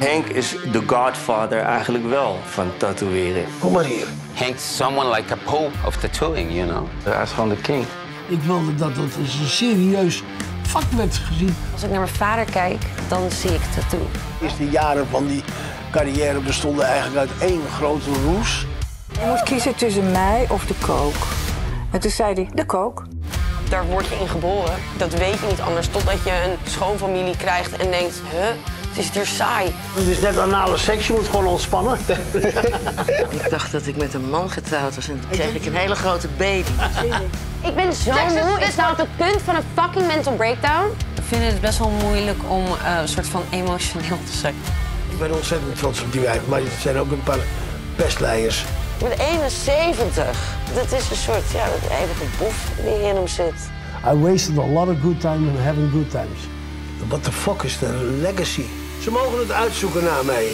Henk is de godfather eigenlijk wel van tatoeëren. Kom maar hier. Hank's someone like a pope of tattooing, you know. Hij is gewoon de king. Ik wilde dat het als een serieus vak werd gezien. Als ik naar mijn vader kijk, dan zie ik tattoo. De eerste jaren van die carrière bestonden eigenlijk uit één grote roes. Je moet kiezen tussen mij of de kook. En toen zei hij, de kook. Daar word je in geboren. Dat weet je niet anders totdat je een schoonfamilie krijgt en denkt, huh, het is hier saai. Het is net anale seks, je moet gewoon ontspannen. Ik dacht dat ik met een man getrouwd was en toen kreeg ik een hele grote baby. Ik ben zo moe. Ik sta op het punt van een fucking mental breakdown. Ik vind het best wel moeilijk om eh, een soort van emotioneel te zijn. Ik ben ontzettend trots op die wijf, maar het zijn ook een paar pestleiers. Ik ben 71. Dat is een soort, ja, dat eeuwige boef die in hem zit. I wasted a lot of good time and having good times. What the fuck is de legacy? Ze mogen het uitzoeken naar mij.